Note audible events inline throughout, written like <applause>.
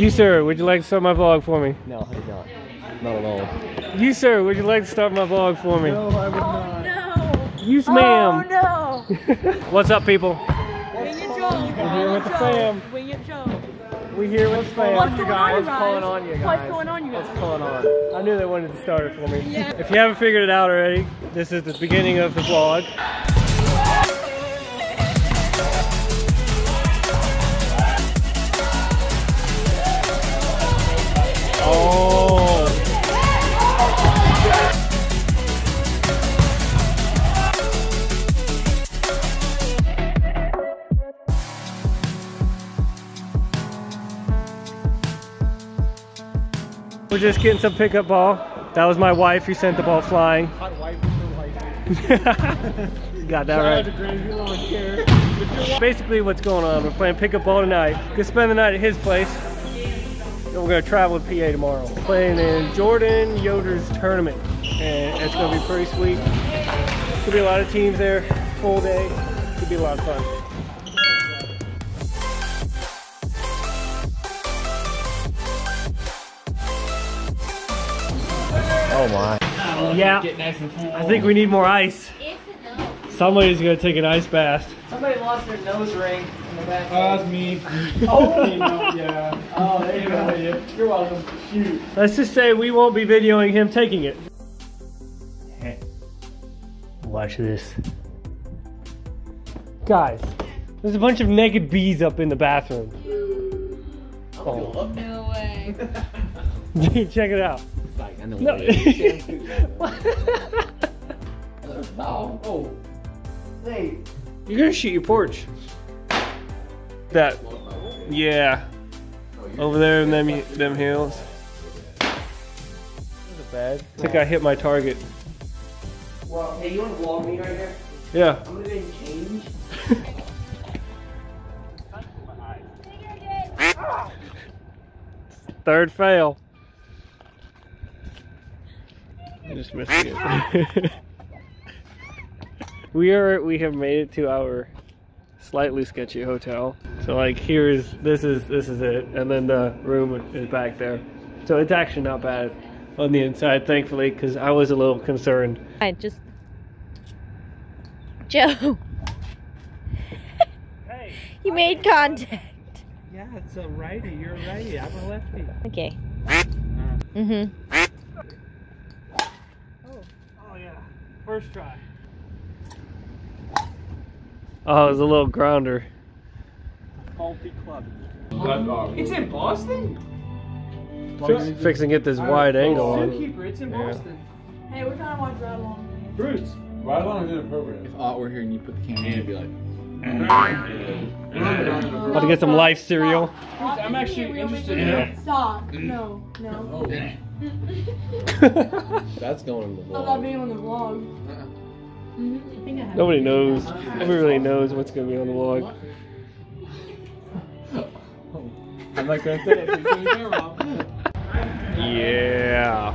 You, sir, would you like to start my vlog for me? No, I don't. Not at all. You, sir, would you like to start my vlog for me? No, I would not. Oh, no. You, Oh no. <laughs> What's up, people? Wing it, Joe. We're here with the fam. Wing it, Joe. We here with the fam. What's going on, you What's guys? going on, you guys? What's going on, you guys? What's going on? I knew they wanted to start it for me. Yeah. If you haven't figured it out already, this is the beginning of the vlog. Oh. We're just getting some pickup ball. That was my wife who sent the ball flying. Hot wife. <laughs> Got that right. Basically, what's going on? We're playing pickup ball tonight. Gonna spend the night at his place. We're gonna travel to PA tomorrow. Playing in Jordan Yoder's tournament, and it's gonna be pretty sweet. Could be a lot of teams there, full day. Could be a lot of fun. Oh my. Yeah, I think we need more ice. Somebody's gonna take an ice bath. Somebody lost their nose ring in the back. Uh, that's me. <laughs> oh, yeah. oh, there you go. You're welcome. Shoot. Let's just say we won't be videoing him taking it. Watch this. Guys, there's a bunch of naked bees up in the bathroom. Oh. No way. <laughs> Dude, check it out. I know. No. <laughs> Oh, oh. You're gonna shoot your porch. That, yeah. Over there in them them hills. Wasn't bad. I think I hit my target. Well, hey, you want to vlog me right here? Yeah. I'm gonna go and change. <laughs> Third fail. I just missed it. <laughs> we are we have made it to our slightly sketchy hotel. So like here's this is this is it, and then the room is back there. So it's actually not bad on the inside, thankfully, because I was a little concerned. I just. Joe, <laughs> Hey, you made contact. Yeah, it's a righty. You're a righty. I'm a lefty. Okay. uh. Mm-hmm. oh yeah, first try. Oh, it was a little grounder. Faulty club. It's in Boston? Fix, fixing to get this wide angle on. Zookeeper, it's in Yeah. Boston. Hey, we're trying to watch Ride Along. Bruce. Right on is inappropriate. If Ott were here and you put the camera in, it'd be like. Mm. About to get some life cereal. I'm actually interested in it. Stop. No, no. Oh. <laughs> That's going in the I thought vlog. being on the vlog. Uh-uh. Nobody knows. Nobody really knows what's gonna be on the vlog. I'm not gonna say it. so you turn your camera off. Yeah.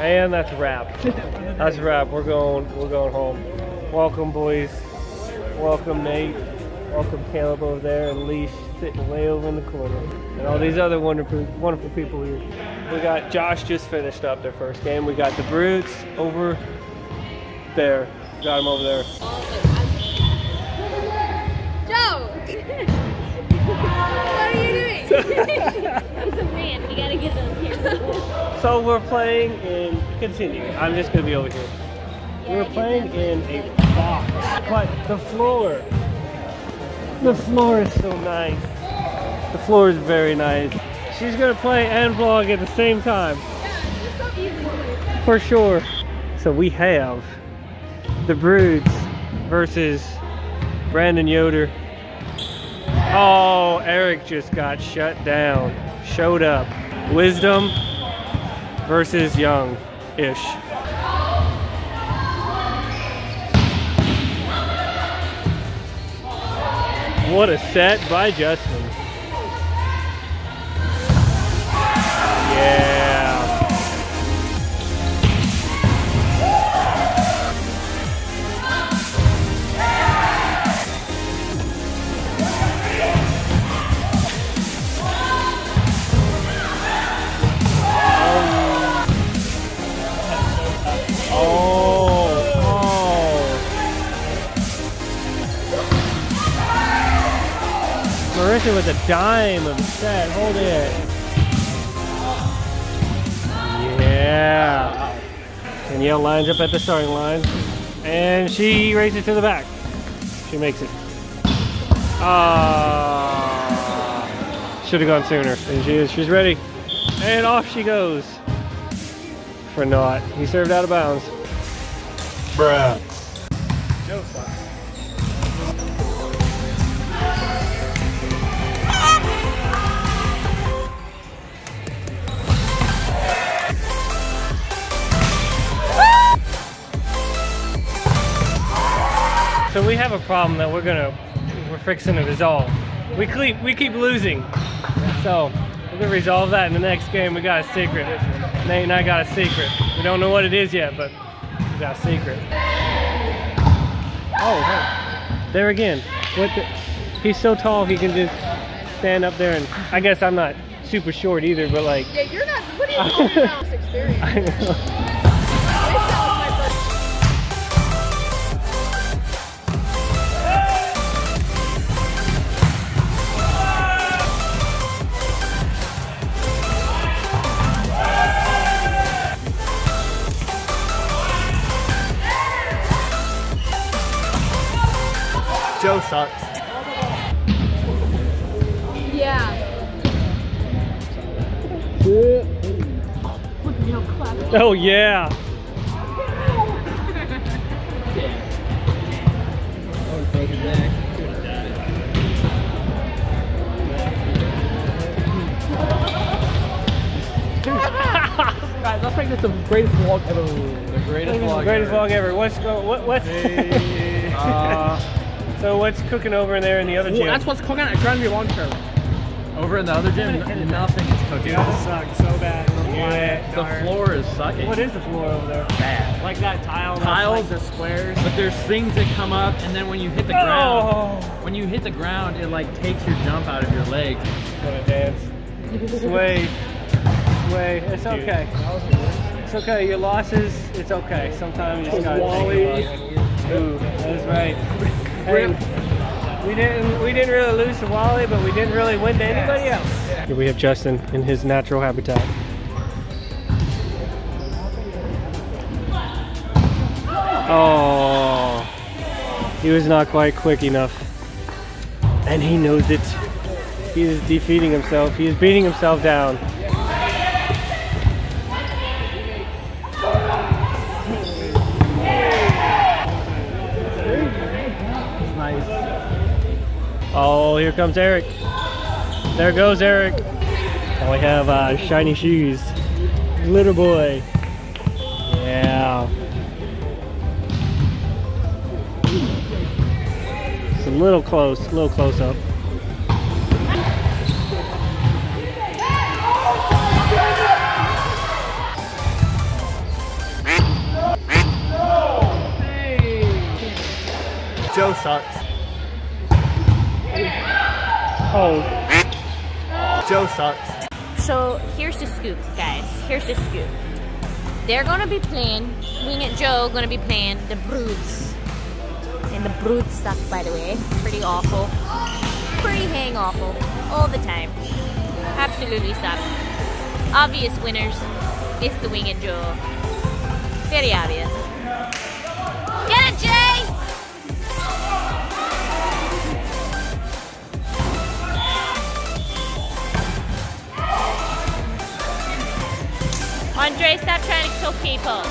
And that's a wrap. That's a wrap. We're going. We're going home. Welcome, boys. Welcome, Nate. Welcome, Caleb over there, and Leash sitting way over in the corner, and all these other wonderful, wonderful people here. We got Josh just finished up their first game. We got the Brutes over there. Got them over there. Joe! what are you doing? It's a man. We gotta get those here. So we're playing in continue. I'm just gonna be over here. We're playing in a box, but the floor, the floor is so nice. The floor is very nice. She's gonna play and vlog at the same time, for sure. So we have the Broods versus Brandon Yoder. Oh, Eric just got shut down. Showed up. Wisdom versus Young-ish. What a set by Justin. Oh, oh Marissa with a dime of set. Hold it. Yeah. Danielle lines up at the starting line. And she races to the back. She makes it. Ah. Should have gone sooner. And she is. She's ready. And off she goes. For naught. He served out of bounds. Bruh. Joe sucks. So we have a problem that we're gonna we're fixing to resolve. We keep we keep losing. So we're gonna resolve that in the next game. We got a secret. Nate and I got a secret. We don't know what it is yet, but we got a secret. Oh, hey. There again. What the, he's so tall he can just stand up there and I guess I'm not super short either, but like Yeah, you're not. What are you talking about? <laughs> Experience. I know. Sucks. Yeah. Oh yeah. Guys, let's make this the greatest vlog ever. The greatest This the greatest vlog ever. What's go? What? What's? <laughs> Uh, so what's cooking over in there in the other Well, gym? that's what's cooking at Grandview Lawn Care. Over in the other gym, nothing is cooking. It sucks so bad. Yeah, The floor is sucking. What is the floor over there? bad? Like that tile. Tiles. like the squares. But there's things that come up, and then when you hit the oh. ground, Oh, when you hit the ground, it like takes your jump out of your leg. gonna dance. Sway, sway. It's okay. It's okay. Your losses. It's okay. Sometimes you just gotta Wally. take it. Ooh, that's right. Hey, we didn't we didn't really lose to Wally, but we didn't really win to anybody else. Here we have Justin in his natural habitat. Oh, he was not quite quick enough, and he knows it. He is defeating himself. He is beating himself down. Oh, here comes Eric. There goes Eric. And we have uh, shiny shoes. Glitter boy. Yeah. It's a little close, a little close up. Joe sucks. Oh, Joe sucks. So here's the scoop, guys. Here's the scoop. They're gonna be playing. Wing It Joe gonna be playing the Brutes, and the Brutes suck, by the way. Pretty awful. Pretty hang awful all the time. Absolutely suck. Obvious winners. It's the Wing It Joe. Very obvious. Get it, Jay! Andre, stop trying to kill people.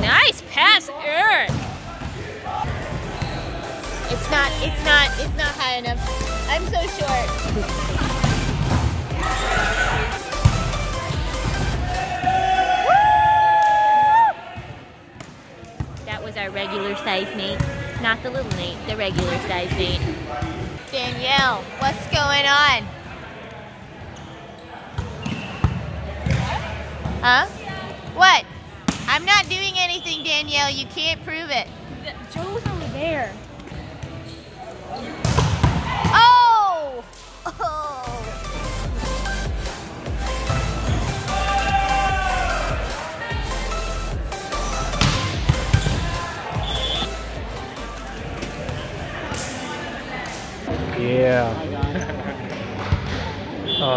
Nice pass, Eric. It's not, it's not, it's not high enough. I'm so short. That was our regular size Nate. Not the little Nate, the regular size Nate. Danielle, what's going on? Huh? What? I'm not doing anything, Danielle. You can't prove it. Joe's over there. Oh! <laughs> Oh!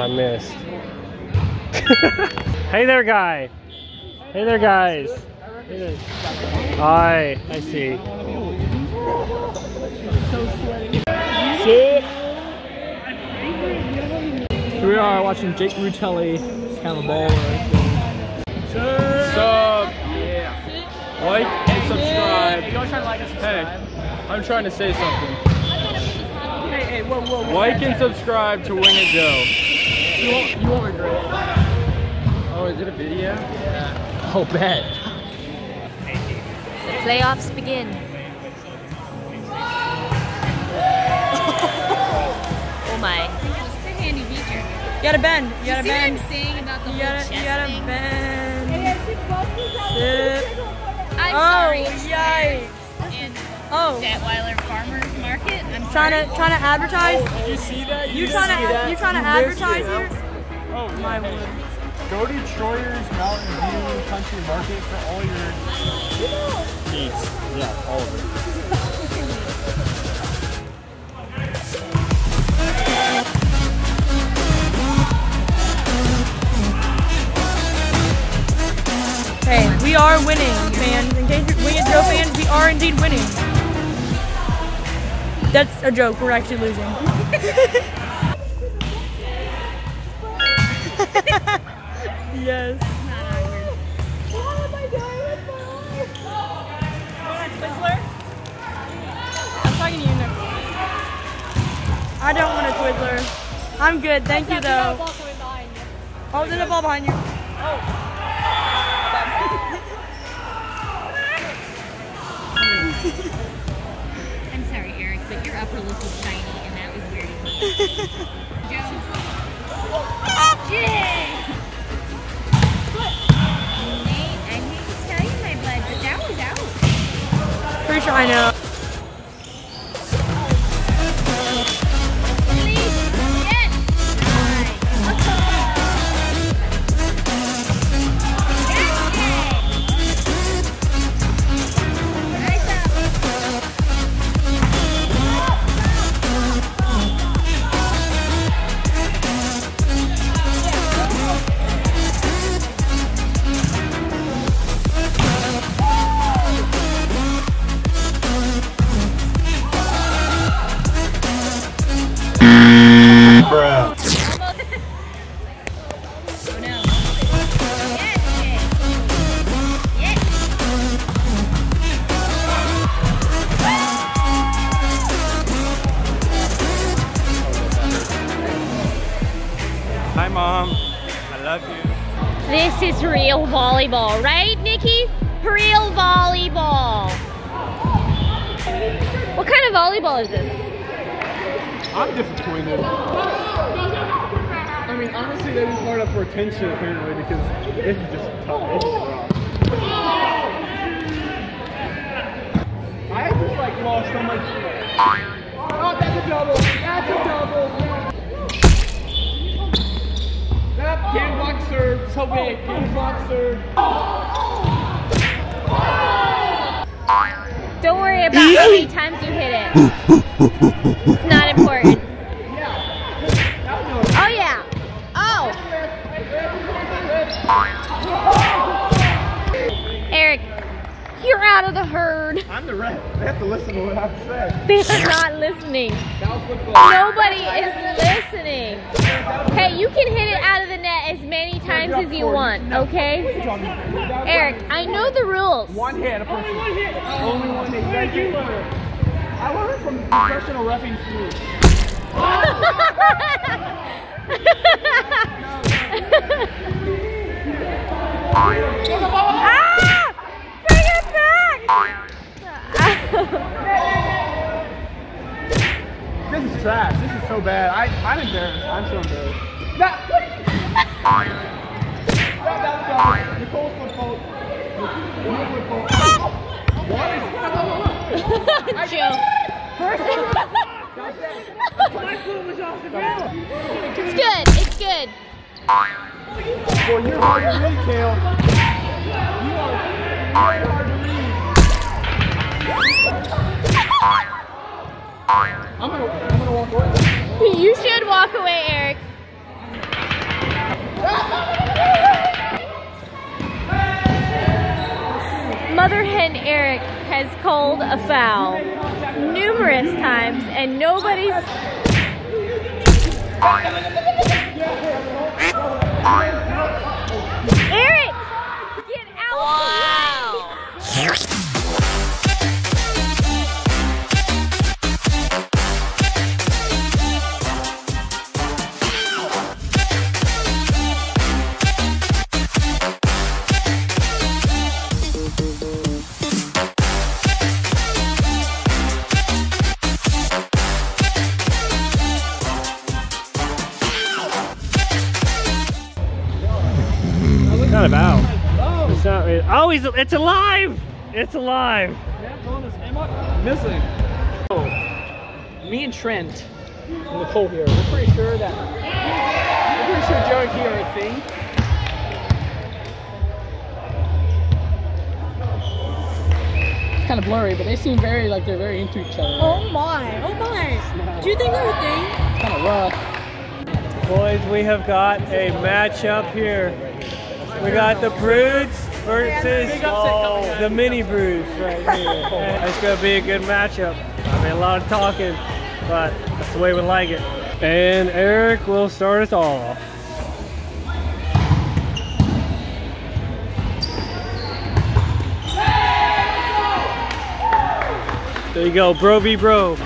Missed. <laughs> hey there, guy. Hey there, guys. Hey there. Hi, I see. Sit. Here we are watching Jake Rutelli. He's kind of a baller. Sub. Yeah. Like and subscribe. Hey, trying to like and subscribe. Hey, I'm trying to say something. Hey, hey, whoa, whoa, whoa. Like and subscribe to Wing It Joe. You won't, you won't regret it. Oh, is it a video? Yeah. Oh, bet. The playoffs begin. <laughs> oh my. You gotta bend. You gotta bend. I'm about the You gotta, whole you gotta thing? bend. Sit. I'm Oh, sorry. yikes. And Oh, Detweiler Farmers Market. I'm trying sorry. to trying to advertise. Oh, did you see that? You trying to you trying to advertise here? Oh, My word. Go to Troyer's Mountain View Country Market for all your needs. Yeah, all of it. Hey, we are winning, fans. In case you're Wing Joe fans, we are indeed winning. That's a joke. We're actually losing. yes. I'm talking to you now. I don't want a Twizzler. I'm good, thank you though. Oh, there's a ball behind you. Eric, oh. <laughs> was shiny, and that was weird. Joe. Yay! Nate, I hate to tell you, my bud, but that was out. Pretty sure I know. Is real volleyball, right, Nikki? Real volleyball. What kind of volleyball is this? I'm disappointed. I mean, honestly, they just hard up for attention apparently because this is just tough. I just like lost so much. Oh, that's a double. That's a double. That oh. game block serve. So big. Game block serve. Don't worry about how many times you hit it. <laughs> out of the herd. I'm the ref. They have to listen to what I have to say. They're not listening. That was football. Nobody is listening. Hey, you can hit it out of the net as many times as you want, okay? Eric, I know the rules. One hit, a person. Only one hit. Only one hit. Thank you. I learned from professional refing school. <laughs> ah! Bring it back! This is trash. This is so bad. I, I'm embarrassed. I'm so embarrassed. That, that, that was. Nicole's football. Nicole's football. What is Chill. It's good. It's good. Boy, you're read, Kale. You are very hard I'm gonna, I'm gonna walk away. You should walk away, Eric. Mother Hen Eric has called a foul numerous times and nobody's Eric! Get out! Oh, he's, it's alive! It's alive! Missing. Me and Trent, and Nicole here, we're pretty sure that. We're pretty sure Joe and Key are a thing. It's kind of blurry, but they seem very like they're very into each other. Oh my, oh my. Do you think they're a thing? It's kind of rough. Boys, we have got a matchup here. We got the Broods versus the Mini Broods right here. It's gonna be a good matchup. I mean, a lot of talking, but that's the way we like it. And Eric will start us off. There you go, bro v bro.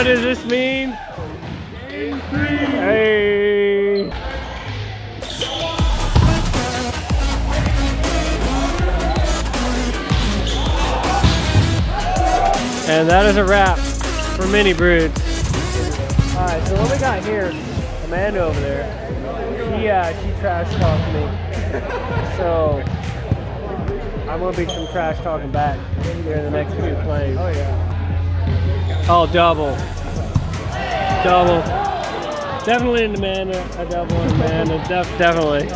What does this mean? Hey. And that is a wrap for Mini Broods. Alright, so what we got here, Amanda over there, she, uh, she trash talked me. <laughs> So, I'm gonna be some trash talking back here in the next few plays. Oh yeah. Oh, double. Double. Definitely an Amanda. A double and Amanda. Def definitely.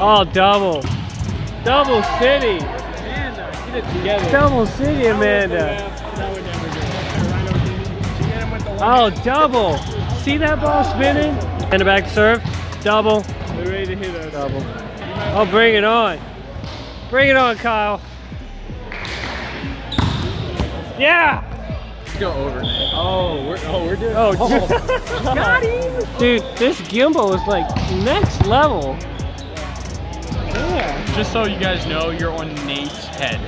Oh, double. Double City. Double City, Amanda. Oh, double. See that ball spinning? And the back serve. Double. They're ready to hit us. Double. Oh, bring it on. Bring it on, Kyle. Yeah. Let's go over. Oh, we're oh we're doing. Oh, got him. Dude, this gimbal is like next level. Yeah. Just so you guys know, you're on Nate's head.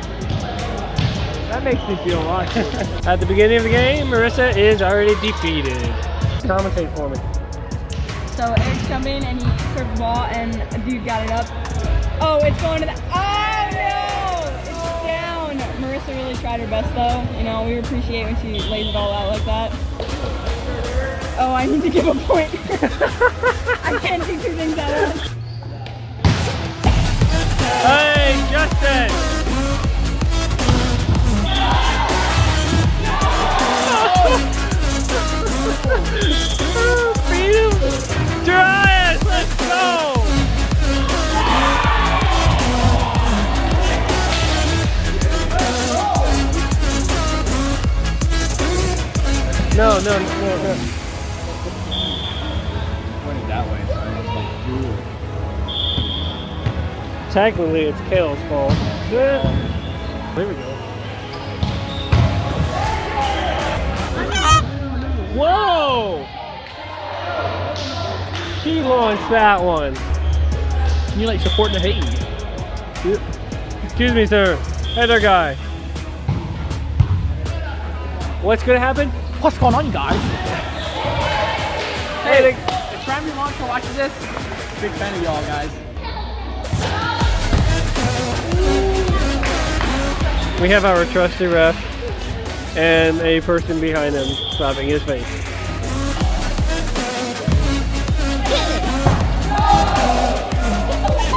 That makes me feel right. <laughs> At the beginning of the game, Marissa is already defeated. Commentate for me. So Eric's come in and he served the ball and a dude got it up. Oh, it's going to the. Oh no! It's down. Marissa really tried her best though. You know, we appreciate when she lays it all out like that. Oh, I need to give a point. <laughs> I can't do two things Technically, it's Kale's fault. Yeah. There we go. Whoa! She launched that one. You like supporting the hate. Excuse me, sir. Hey there, guy. What's gonna happen? What's going on, you guys? Hey, If Trammy Launcher watches this, big fan of y'all guys. We have our trusty ref and a person behind him slapping his face.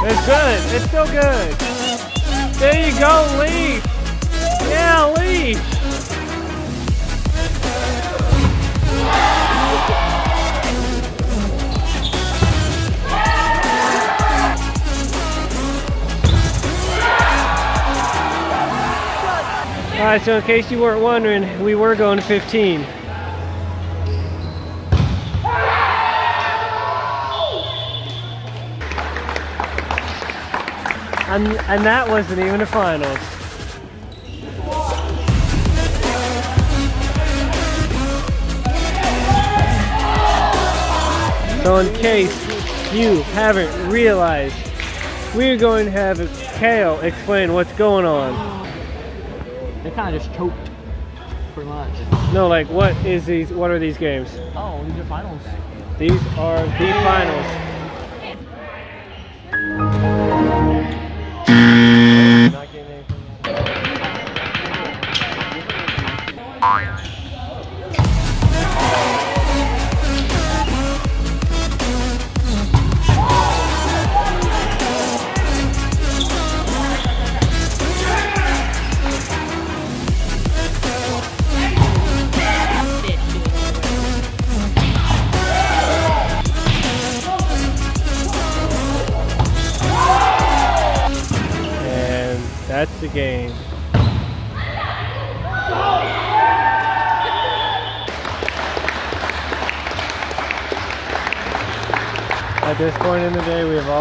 It's good. It's so good. There you go, Leaf. Yeah, Leaf. All right, so in case you weren't wondering, we were going to 15. And, and that wasn't even the finals. So in case you haven't realized, we're going to have Kale explain what's going on. They kind of just choked, pretty much. No, like what is these? What are these games? Oh, these are finals. These are the finals. Mm. Not getting anything.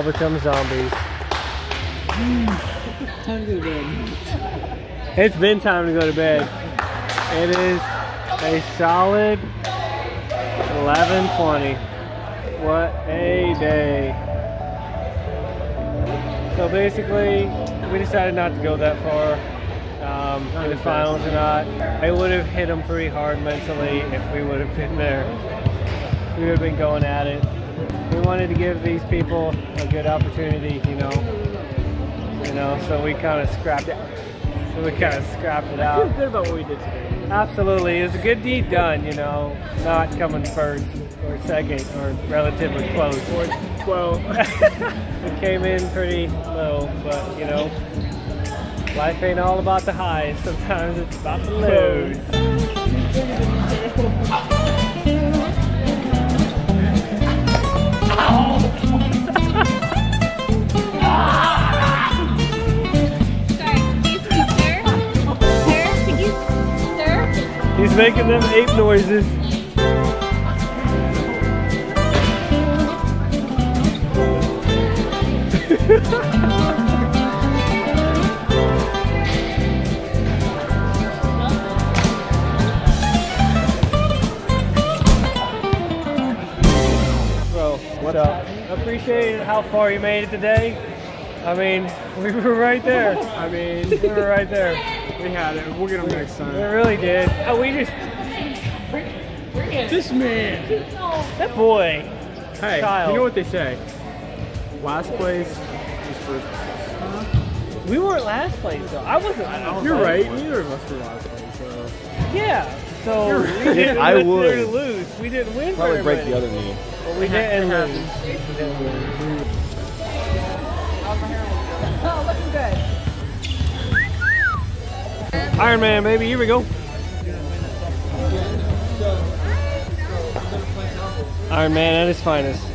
Become zombies. Time to go to bed. It's been time to go to bed. It is a solid 11:20. What a day! So basically, we decided not to go that far um, in the finals or not. I would have hit them pretty hard mentally if we would have been there. We would have been going at it. We wanted to give these people a good opportunity, you know. You know, so we kind of scrapped it. So we kind of scrapped it I out. feel good about what we did today. Absolutely, it was a good deed done, you know, not coming first or second or relatively close. Or 12. <laughs> <laughs> We came in pretty low, but you know, life ain't all about the highs. Sometimes it's about the lows. He's making them ape noises. Bro, what's up? Appreciate how far you made it today. I mean, <laughs> we were right there. I mean, We were right there. We had it. We'll get them next We time. really did. Oh, we just This man. that boy. Hey, Kyle. you know what they say? Last place is first place. We weren't last place though. I wasn't. I don't You're know. right. Neither of us were last place. So. Yeah. So You're we didn't I I would. lose. We didn't win Probably very break many. the other knee. But we didn't lose. Iron Man, baby. Here we go. Iron Man at his finest.